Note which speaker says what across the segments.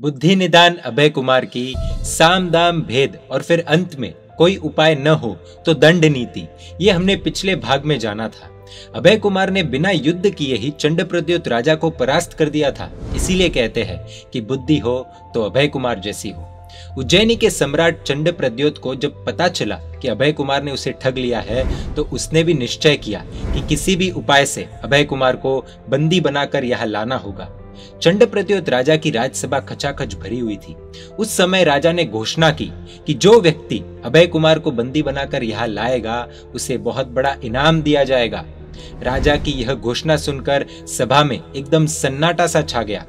Speaker 1: बुद्धि निदान अभय कुमार की साम दाम भेद और फिर अंत में कोई उपाय न हो तो दंड नीति, ये हमने पिछले भाग में जाना था। अभय कुमार ने बिना युद्ध किए ही चंड प्रद्योत राजा को परास्त कर दिया था। इसीलिए कहते हैं कि बुद्धि हो तो अभय कुमार जैसी हो। उज्जैनी के सम्राट चंड प्रद्योत को जब पता चला कि अभय कुमार ने उसे ठग लिया है तो उसने भी निश्चय किया कि किसी भी उपाय से अभय कुमार को बंदी बनाकर यहाँ लाना होगा। चंड प्रत्योत राजा की राजसभा खचाखच भरी हुई थी। उस समय राजा ने घोषणा की कि जो व्यक्ति अभय कुमार को बंदी बनाकर यहाँ लाएगा, उसे बहुत बड़ा इनाम दिया जाएगा। राजा की यह घोषणा सुनकर सभा में एकदम सन्नाटा सा छा गया।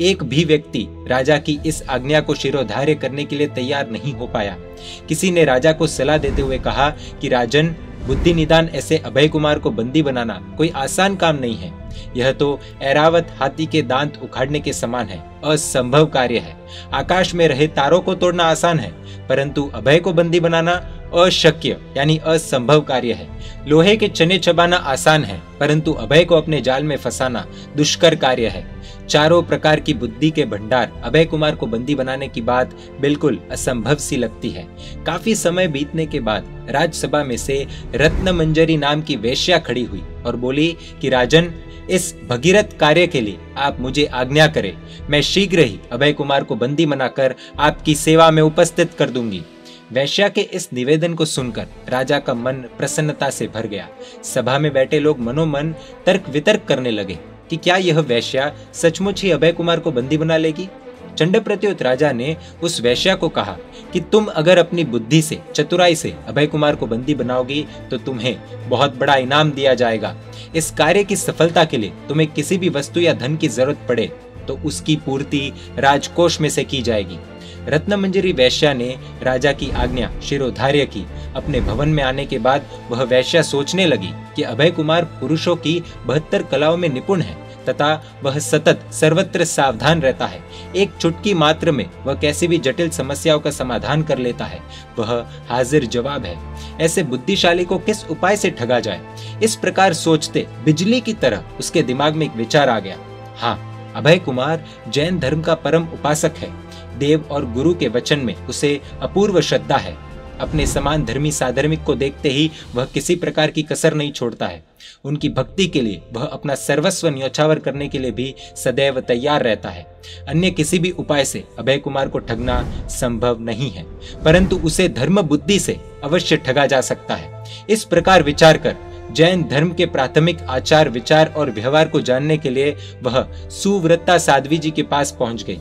Speaker 1: एक भी व्यक्ति राजा की इस आज्ञा को शिरोधार्य करने के लिए तैयार नहीं हो पाया। किसी ने राजा को सलाह देते हुए कहा कि राजन बुद्धि निदान ऐसे अभय कुमार को बंदी बनाना कोई आसान काम नहीं है। यह तो एरावत हाथी के दांत उखाड़ने के समान है, असंभव कार्य है। आकाश में रहे तारों को तोड़ना आसान है, परंतु अभय को बंदी बनाना अशक्य, यानी असंभव कार्य है। लोहे के चने चबाना आसान है, परंतु अभय को अपने जाल में फंसाना दुष्कर कार्य है। चारों प्रकार की बुद्धि के भंडार अभय कुमार को बंदी बनाने की बात बिल्कुल असंभव सी लगती है। काफ़ी समय बीतने के बाद राज्यसभा में से रत्न मंजरी नाम की वेश्या खड़ी हुई और बोली कि, राजन, इस भगीरथ कार्य के लिए आप मुझे आज्ञा करें। मैं शीघ्र ही अभय कुमार को बंदी बनाकर आपकी सेवा में उपस्थित कर दूँगी। वैश्या के इस निवेदन को सुनकर राजा का मन प्रसन्नता से भर गया। सभा में बैठे लोग मनोमन तर्क वितर्क करने लगे कि क्या यह वैश्या सचमुच ही अभय कुमार को बंदी बना लेगी? चंड प्रत्युत राजा ने उस वैश्या को कहा कि तुम अगर अपनी बुद्धि से, चतुराई से अभय कुमार को बंदी बनाओगी तो तुम्हें बहुत बड़ा इनाम दिया जाएगा। इस कार्य की सफलता के लिए तुम्हें किसी भी वस्तु या धन की ज़रूरत पड़े। तो उसकी पूर्ति राजकोष में से की जाएगी। रत्न मंजरी वैश्या ने राजा की आज्ञा शिरोधार्य की। अपने भवन में आने के बाद वह वैश्या सोचने लगी कि अभय कुमार पुरुषों की बहत्तर कलाओं में निपुण है, तथा वह सतत, सर्वत्र सावधान रहता है। एक चुटकी मात्र में वह कैसी भी जटिल समस्याओं का समाधान कर लेता है, वह हाजिर जवाब है, ऐसे बुद्धिशाली को किस उपाय से ठगा जाए? इस प्रकार सोचते बिजली की तरह उसके दिमाग में एक विचार आ गया। हाँ अभय कुमार जैन धर्म का परम उपासक है। देव और गुरु के वचन में उसे अपूर्व श्रद्धा है। अपने समान धर्मी साधर्मिक को देखते ही वह किसी प्रकार की कसर नहीं छोड़ता है। उनकी भक्ति के लिए वह अपना सर्वस्व न्योछावर करने के लिए भी सदैव तैयार रहता है। अन्य किसी भी उपाय से अभय कुमार को ठगना संभव नहीं है, परंतु उसे धर्म बुद्धि से अवश्य ठगा जा सकता है। इस प्रकार विचार कर जैन धर्म के प्राथमिक आचार विचार और व्यवहार को जानने के लिए वह सुव्रता साध्वी जी के पास पहुँच गई।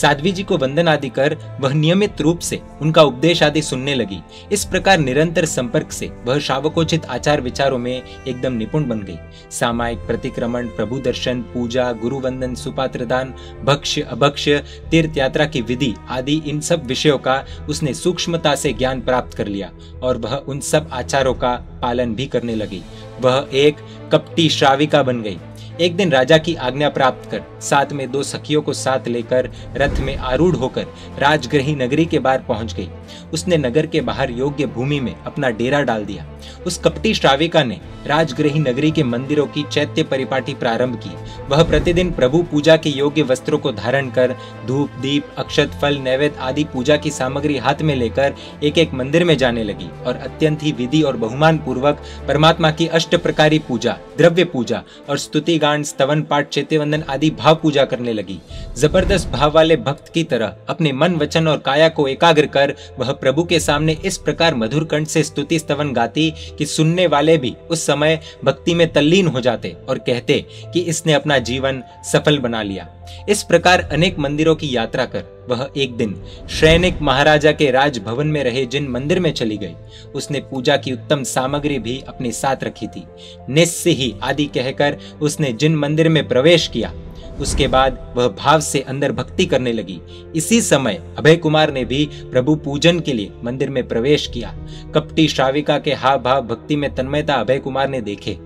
Speaker 1: साध्वी जी को वंदन आदि कर वह नियमित रूप से उनका उपदेश आदि सुनने लगी। इस प्रकार निरंतर संपर्क से वह शावकोचित आचार विचारों में एकदम निपुण बन गई। सामायिक प्रतिक्रमण, प्रभु दर्शन, पूजा, गुरु वंदन, सुपात्र दान, भक्ष्य, अभक्ष्य, तीर्थ यात्रा की विधि आदि इन सब विषयों का उसने सूक्ष्मता से ज्ञान प्राप्त कर लिया और वह उन सब आचारों का पालन भी करने लगी। वह एक कपटी श्राविका बन गई। एक दिन राजा की आज्ञा प्राप्त कर, साथ में दो सखियों को साथ लेकर रथ में आरूढ़ होकर राजग्रही नगरी के बाहर पहुँच गई। उसने नगर के बाहर योग्य भूमि में अपना डेरा डाल दिया। उस कपटी श्राविका ने राजग्रही नगरी के मंदिरों की चैत्य परिपाटी प्रारंभ की। वह प्रतिदिन प्रभु पूजा के योग्य वस्त्रों को धारण कर, धूप, दीप, अक्षत, फल, नैवेद्य आदि पूजा की सामग्री हाथ में लेकर एक एक मंदिर में जाने लगी और अत्यंत ही विधि और बहुमान पूर्वक परमात्मा की अष्ट प्रकारी पूजा, द्रव्य पूजा और स्तुति गान स्तवन पाठ चैत्यवंदन आदि भाव पूजा करने लगी। ज़बरदस्त भाव वाले भक्त की तरह अपने मन वचन और काया को एकाग्र कर वह प्रभु के सामने इस प्रकार मधुर कंठ से स्तुति स्तवन गाती कि सुनने वाले भी उस समय भक्ति में तल्लीन हो जाते और कहते कि इसने अपना जीवन सफल बना लिया। इस प्रकार अनेक मंदिरों की यात्रा कर वह एक दिन सैनिक महाराजा के राजभवन में रहे जिन मंदिर में चली गई, उसने पूजा की उत्तम सामग्री भी अपने साथ रखी थी। निश्चय ही आदि कहकर उसने जिन मंदिर में प्रवेश किया, उसके बाद वह भाव से अंदर भक्ति करने लगी। इसी समय अभय कुमार ने भी प्रभु पूजन के लिए मंदिर में प्रवेश किया। कपटी श्राविका के हाव भाव भक्ति में तन्मयता अभय कुमार ने देखे।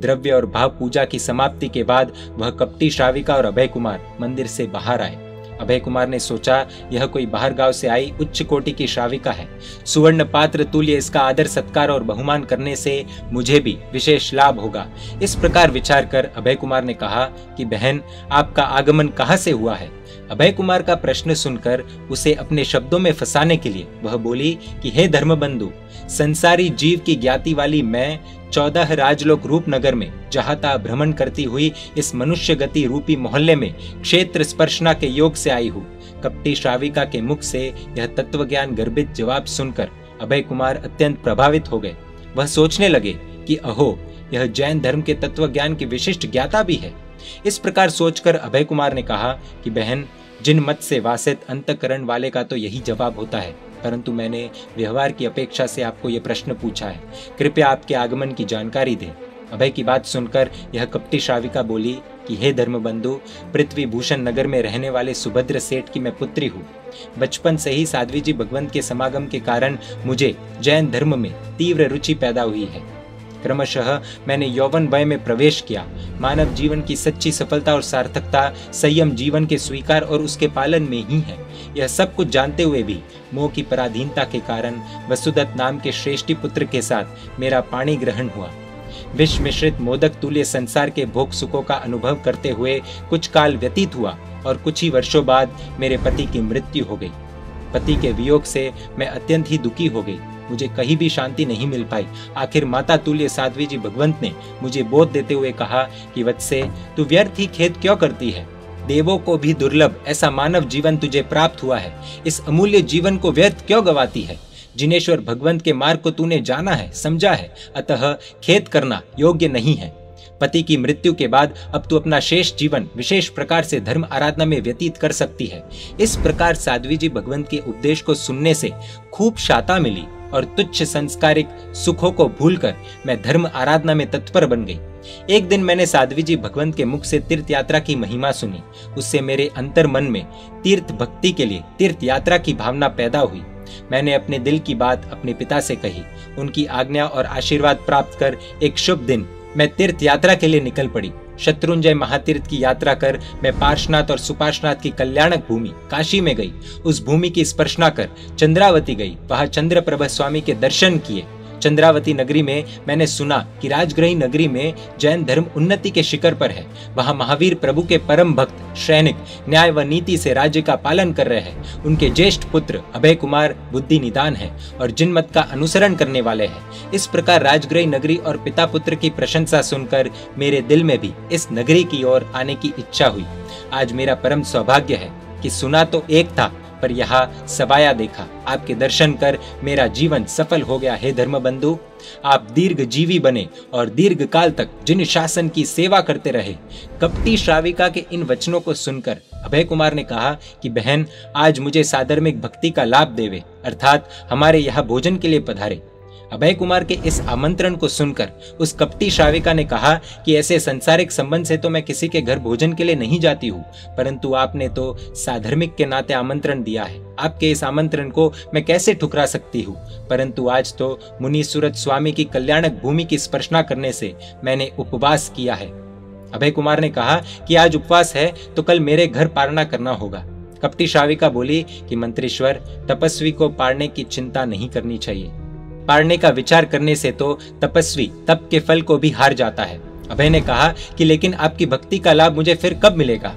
Speaker 1: द्रव्य और भाव पूजा की समाप्ति के बाद वह कपटी श्राविका और अभय कुमार मंदिर से बाहर आए। अभय कुमार ने सोचा, यह कोई बाहर गाँव से आई उच्च कोटि की श्राविका है। सुवर्ण पात्र तुल्य इसका आदर सत्कार और बहुमान करने से मुझे भी विशेष लाभ होगा। इस प्रकार विचार कर अभय कुमार ने कहा कि, बहन, आपका आगमन कहाँ से हुआ है? अभय कुमार का प्रश्न सुनकर उसे अपने शब्दों में फंसाने के लिए वह बोली कि, हे धर्मबंधु, संसारी जीव की ज्ञाति वाली मैं चौदह राजलोक रूपनगर में जहाता भ्रमण करती हुई इस मनुष्य गति रूपी मोहल्ले में क्षेत्र स्पर्शना के योग से आई हूँ। कपटी श्राविका के मुख से यह तत्व ज्ञान गर्भित जवाब सुनकर अभय कुमार अत्यंत प्रभावित हो गए। वह सोचने लगे कि, अहो, यह जैन धर्म के तत्व ज्ञान की विशिष्ट ज्ञाता भी है। इस प्रकार सोचकर अभय कुमार ने कहा कि, बहन, जिन मत से वासित अंतकरण वाले का तो यही जवाब होता है। परंतु मैंने व्यवहार की अपेक्षा से आपको यह प्रश्न पूछा है। कृपया आपके आगमन की जानकारी दें। अभय की बात सुनकर यह कपटी श्राविका बोली कि, हे धर्मबंधु पृथ्वी भूषण नगर में रहने वाले सुभद्र सेठ की मैं पुत्री हूँ। बचपन से ही साध्वी जी भगवंत के समागम के कारण मुझे जैन धर्म में तीव्र रुचि पैदा हुई है। क्रमशः मैंने यौवन वय में प्रवेश किया। मानव जीवन की सच्ची सफलता और सार्थकता संयम जीवन के स्वीकार और उसके पालन में ही है। यह सब कुछ जानते हुए भी मोह की पराधीनता के कारण वसुदत्त नाम के श्रेष्ठी पुत्र के साथ मेरा पाणी ग्रहण हुआ। विष मिश्रित मोदक तुल्य संसार के भोग सुखों का अनुभव करते हुए कुछ काल व्यतीत हुआ और कुछ ही वर्षों बाद मेरे पति की मृत्यु हो गई। पति के वियोग से मैं अत्यंत ही दुखी हो गई। मुझे कहीं भी शांति नहीं मिल पाई। आखिर माता तुल्य साध्वी जी भगवंत ने मुझे बोध देते हुए कहा कि वत्से, तू व्यर्थ ही खेत क्यों करती है? देवों को भी दुर्लभ, ऐसा मानव जीवन तुझे प्राप्त हुआ है। इस अमूल्य जीवन को व्यर्थ क्यों गवाती है? जिनेश्वर भगवंत के मार्ग को तूने जाना है, समझा है। अतः खेत करना योग्य नहीं है। पति की मृत्यु के बाद अब तू अपना शेष जीवन विशेष प्रकार से धर्म आराधना में व्यतीत कर सकती है। इस प्रकार साध्वी जी भगवंत के उपदेश को सुनने से खूब शाता मिली और तुच्छ संस्कारिक सुखों को भूलकर मैं धर्म आराधना में तत्पर बन गई। एक दिन मैंने साध्वी जी भगवंत के मुख से तीर्थ यात्रा की महिमा सुनी। उससे मेरे अंतर मन में तीर्थ भक्ति के लिए तीर्थ यात्रा की भावना पैदा हुई। मैंने अपने दिल की बात अपने पिता से कही। उनकी आज्ञा और आशीर्वाद प्राप्त कर एक शुभ दिन मैं तीर्थ यात्रा के लिए निकल पड़ी। शत्रुंजय महातीर्थ की यात्रा कर मैं पार्शनाथ और सुपार्शनाथ की कल्याणक भूमि, काशी में गई। उस भूमि की स्पर्शना कर चंद्रावती गई। वहाँ चंद्र प्रभा स्वामी के दर्शन किए। चंद्रावती नगरी में मैंने सुना कि राजग्रही नगरी में जैन धर्म उन्नति के शिखर पर है। वहाँ महावीर प्रभु के परम भक्त, सैनिक, न्याय व नीति से राज्य का पालन कर रहे हैं। उनके ज्येष्ठ पुत्र अभय कुमार बुद्धि निदान है और जिन मत का अनुसरण करने वाले हैं। इस प्रकार राजग्रही नगरी और पिता पुत्र की प्रशंसा सुनकर मेरे दिल में भी इस नगरी की ओर आने की इच्छा हुई। आज मेरा परम सौभाग्य है कि सुना तो एक था पर यहाँ सवाया देखा। आपके दर्शन कर मेरा जीवन सफल हो गया, हे धर्म बंधु आप दीर्घ जीवी बने और दीर्घ काल तक जिन शासन की सेवा करते रहे, कपटी श्राविका के इन वचनों को सुनकर अभय कुमार ने कहा कि, बहन, आज मुझे साधर्मिक भक्ति का लाभ देवे, अर्थात हमारे यहाँ भोजन के लिए पधारे। अभय कुमार के इस आमंत्रण को सुनकर उस कपटी श्राविका ने कहा कि ऐसे संसारिक संबंध से तो मैं किसी के घर भोजन के लिए नहीं जाती हूँ, परंतु आपने तो साधर्मिक के नाते आमंत्रण दिया है। आपके इस आमंत्रण को मैं कैसे ठुकरा सकती हूँ? परंतु आज तो मुनि सूरत स्वामी की कल्याणक भूमि की स्पर्शना करने से मैंने उपवास किया है। अभय कुमार ने कहा कि आज उपवास है तो कल मेरे घर पारना करना होगा। कपटी श्राविका बोली कि, मंत्रीश्वर, तपस्वी को पारने की चिंता नहीं करनी चाहिए। पारने का विचार करने से तो तपस्वी तप के फल को भी हार जाता है। अभय ने कहा कि लेकिन आपकी भक्ति का लाभ मुझे फिर कब मिलेगा?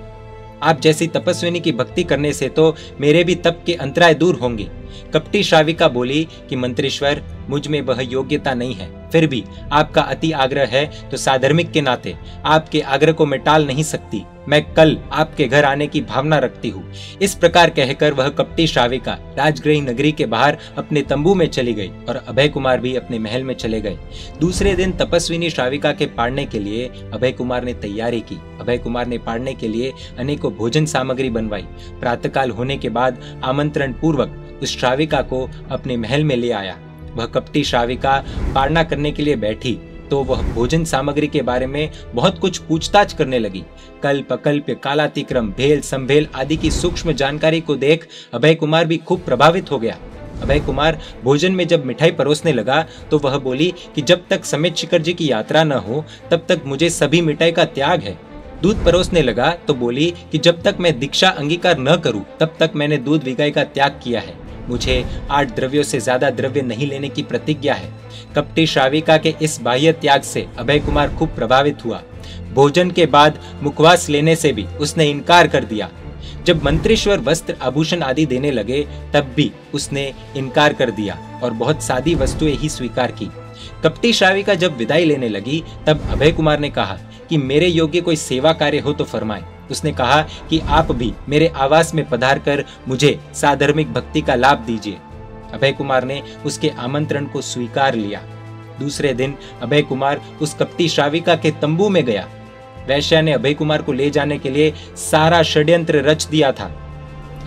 Speaker 1: आप जैसी तपस्विनी की भक्ति करने से तो मेरे भी तप के अंतराय दूर होंगे। कपटी श्राविका बोली कि, मंत्रीश्वर, मुझमें वह योग्यता नहीं है। फिर भी आपका अति आग्रह है तो साधर्मिक के नाते आपके आग्रह को मैं टाल नहीं सकती। मैं कल आपके घर आने की भावना रखती हूँ। इस प्रकार कहकर वह कपटी श्राविका राजगृह नगरी के बाहर अपने तंबू में चली गई और अभय कुमार भी अपने महल में चले गए। दूसरे दिन तपस्विनी श्राविका के पाड़ने के लिए अभय कुमार ने तैयारी की। अभय कुमार ने पाड़ने के लिए अनेकों भोजन सामग्री बनवाई। प्रातःकाल होने के बाद आमंत्रण पूर्वक उस श्राविका को अपने महल में ले आया। वह कपटी श्राविका पारना करने के लिए बैठी तो वह भोजन सामग्री के बारे में बहुत कुछ पूछताछ करने लगी। कल्प कल्प कालातिक्रम, भेल, संभेल आदि की सूक्ष्म जानकारी को देख अभय कुमार भी खूब प्रभावित हो गया। अभय कुमार भोजन में जब मिठाई परोसने लगा तो वह बोली कि जब तक समित शिखर जी की यात्रा न हो, तब तक मुझे सभी मिठाई का त्याग है। दूध परोसने लगा तो बोली कि जब तक मैं दीक्षा अंगीकार न करूँ, तब तक मैंने दूध विगाई का त्याग किया है। मुझे आठ द्रव्यों से ज़्यादा द्रव्य नहीं लेने की प्रतिज्ञा है। कपटी श्राविका के इस बाह्य त्याग से अभय कुमार खूब प्रभावित हुआ। भोजन के बाद मुखवास लेने से भी उसने इनकार कर दिया। जब मंत्रीश्वर वस्त्र आभूषण आदि देने लगे, तब भी उसने इनकार कर दिया और बहुत सादी वस्तुएँ ही स्वीकार की। कपटी श्राविका जब विदाई लेने लगी, तब अभय कुमार ने कहा कि मेरे योग्य कोई सेवा कार्य हो तो फरमाए। उसने कहा कि आप भी मेरे आवास में पधार कर मुझे साधर्मिक भक्ति का लाभ दीजिए। अभय कुमार ने उसके आमंत्रण को स्वीकार लिया। दूसरे दिन अभय कुमार उस कपटी श्राविका के तंबू में गया। वैश्या ने अभय कुमार को ले जाने के लिए सारा षड्यंत्र रच दिया था।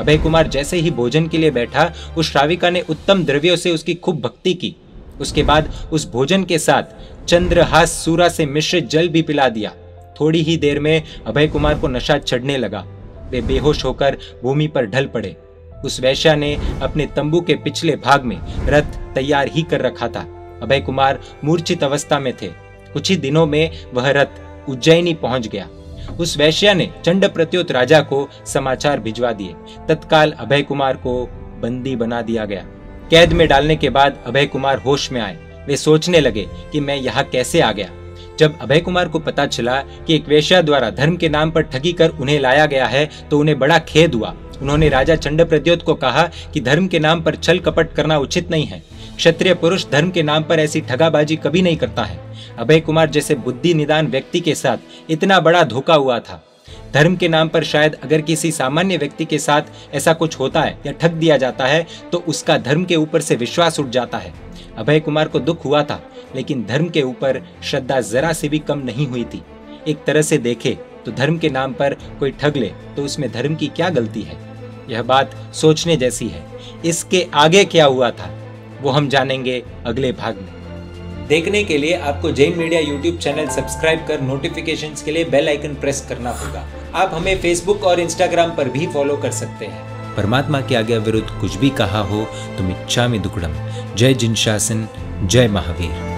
Speaker 1: अभय कुमार जैसे ही भोजन के लिए बैठा, उस श्राविका ने उत्तम द्रव्यों से उसकी खूब भक्ति की। उसके बाद उस भोजन के साथ चंद्रहास सूरा से मिश्रित जल भी पिला दिया। थोड़ी ही देर में अभय कुमार को नशा चढ़ने लगा। वे बेहोश होकर भूमि पर ढल पड़े। उस वैश्या ने अपने तंबू के पिछले भाग में रथ तैयार ही कर रखा था। अभय कुमार मूर्छित अवस्था में थे। कुछ ही दिनों में वह रथ उज्जैनी पहुँच गया। उस वैश्या ने चंड प्रत्युत राजा को समाचार भिजवा दिए। तत्काल अभय कुमार को बंदी बना दिया गया। कैद में डालने के बाद अभय कुमार होश में आए। वे सोचने लगे कि मैं यहाँ कैसे आ गया। जब अभय कुमार को पता चला कि एक वेश्या द्वारा धर्म के नाम पर ठगी कर उन्हें लाया गया है तो उन्हें बड़ा खेद हुआ। उन्होंने राजा चंड प्रद्योत को कहा कि धर्म के नाम पर छल कपट करना उचित नहीं है। क्षत्रिय पुरुष धर्म के नाम पर ऐसी ठगाबाजी कभी नहीं करता है। अभय कुमार जैसे बुद्धि निदान व्यक्ति के साथ इतना बड़ा धोखा हुआ था। धर्म के नाम पर शायद अगर किसी सामान्य व्यक्ति के साथ ऐसा कुछ होता है या ठग दिया जाता है तो उसका धर्म के ऊपर से विश्वास उठ जाता है। अभय कुमार को दुख हुआ था। लेकिन धर्म के ऊपर श्रद्धा जरा से भी कम नहीं हुई थी। एक तरह से देखे तो धर्म के नाम पर कोई ठग ले तो उसमें धर्म की क्या गलती है? यह बात सोचने जैसी है। इसके आगे क्या हुआ था, वो हम जानेंगे अगले भाग में। देखने के लिए आपको Jain media YouTube channel subscribe कर नोटिफिकेशन के लिए बेल आइकन प्रेस करना होगा। आप हमें फेसबुक और इंस्टाग्राम पर भी फॉलो कर सकते हैं। परमात्मा के आगे विरुद्ध कुछ भी कहा हो तो मिच्छा में दुकड़म जय जिन शासन, जय महावीर।